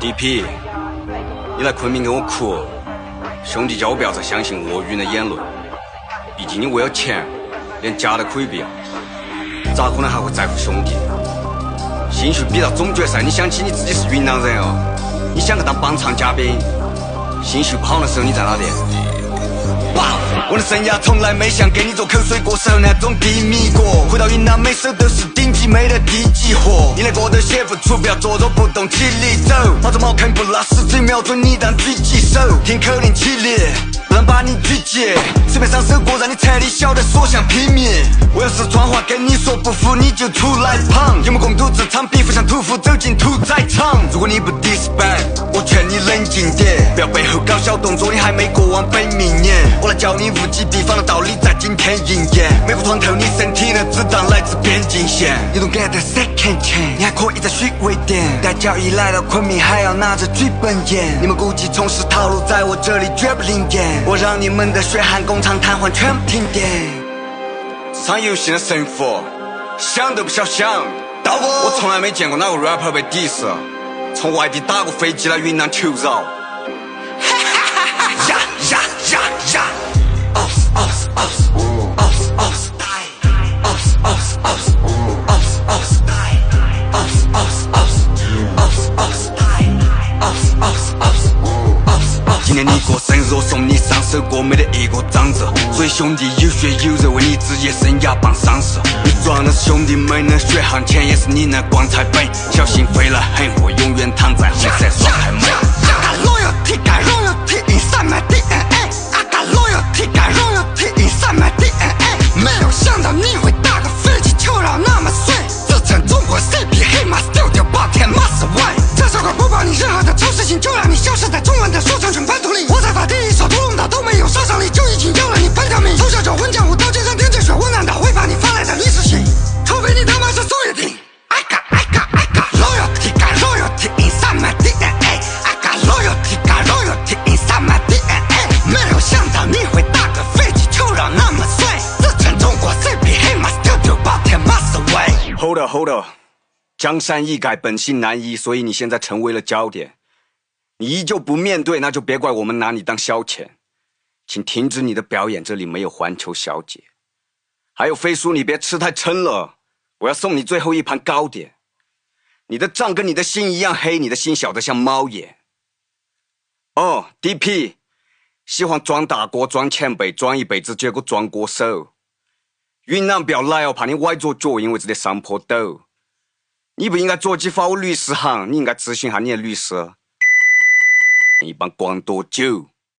DP，你来昆明跟我哭，兄弟叫我不要再相信鳄鱼的言论。毕竟你为了钱，连家都可以不要，咋可能还会在乎兄弟？兴许比到总决赛，你想起你自己是云南人哦，你想去当帮唱嘉宾，兴许不好的时候你在哪里？我的生涯从来没想给你做口水歌手那种低迷歌，回到云南每首都是顶级美的低级货。你那歌都写不出，不要坐着不动，起立走。老子茅坑不拉屎，只瞄准你当狙击手。听口令起立，不能把你狙击。随便唱首歌让你彻底晓得所向披靡。我要四川话跟你说，不服你就出来捧。有目共睹，这场比不像屠夫走进屠宰场。如果你不 disband，我劝你冷静点，不要背后搞小动作，你还没过完本命年。我来教你。物极必反的道理在今天应验。每个穿透你身体的子弹来自边境线。You don't get a second chance，你还可以再虚伪点。带交易来到昆明，还要拿着剧本演。你们估计从事套路，在我这里绝不灵验。我让你们的血汗工厂瘫痪，全部停电。这场游戏的胜负，想都不想想。我从来没见过哪个 rapper 被 diss，从外地打过飞机来云南求饶。呀呀呀呀今天你过生日，我送你上首歌，没得一个长子。所以兄弟有血有肉，为你职业生涯办丧事。你赚的是兄弟们的血汗钱，也是你的光彩本。小心飞来横你任何的丑事情就让你消失在中文的说唱圈叛徒里我在他第一首屠龙刀都没有杀伤力就已经要了你半条命从小就混江湖刀尖上舔着血温暖的会把你发来的饮食行除非你他妈是宋玉鼎 i got i got i got loyaltygo loyalty inside my dna i got loyaltygo loyalty inside my dna 没有想到你会打个飞机就让那么帅自称中国 CP 黑 my studio 马思唯 hold up hold up 江山易改，本性难移，所以你现在成为了焦点。你依旧不面对，那就别怪我们拿你当消遣。请停止你的表演，这里没有环球小姐。还有飞叔，你别吃太撑了，我要送你最后一盘糕点。你的账跟你的心一样黑，你的心小得像猫眼。哦，DP，喜欢装大哥、装前辈、装一辈子，结果装歌手。云南不要来哦，怕你崴着脚，因为这里上坡陡。你不应该着急发我律师函，你应该咨询下你的律师。一般光多久？